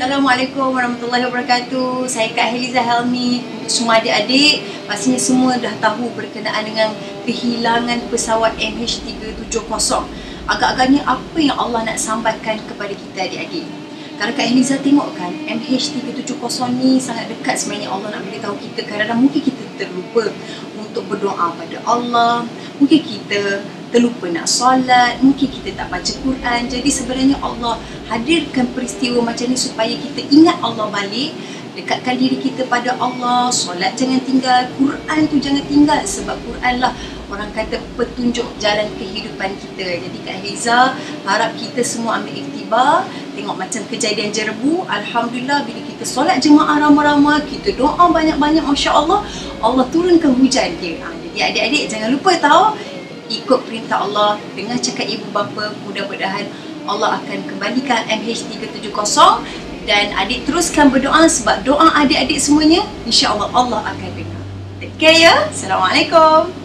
Assalamualaikum warahmatullahi wabarakatuh. Saya Kak Heliza Helmi. Semua adik-adik, pastinya semua dah tahu berkenaan dengan kehilangan pesawat MH370. Agak-agaknya apa yang Allah nak sampaikan kepada kita adik-adik? Kalau Kak Heliza tengok kan, MH370 ni sangat dekat sebenarnya Allah nak beritahu kita. Kadang-kadang mungkin kita terlupa untuk berdoa pada Allah. Mungkin kita terlupa nak solat, mungkin kita tak baca Quran. Jadi sebenarnya Allah hadirkan peristiwa macam ni supaya kita ingat Allah balik, dekatkan diri kita pada Allah, solat jangan tinggal, Quran tu jangan tinggal sebab Quran lah orang kata petunjuk jalan kehidupan kita. Jadi Kak Heza harap kita semua ambil iktibar, tengok macam kejadian jerebu, Alhamdulillah bila kita solat jemaah ramai-ramai, kita doa banyak-banyak, Masya Allah, Allah turunkan hujan dia. Ha, jadi adik-adik jangan lupa tahu, ikut perintah Allah dengan cakap ibu bapa mudah-mudahan Allah akan kembalikan MH370 dan adik teruskan berdoa sebab doa adik-adik semuanya insya-Allah Allah akan dengar. Take care ya. Assalamualaikum.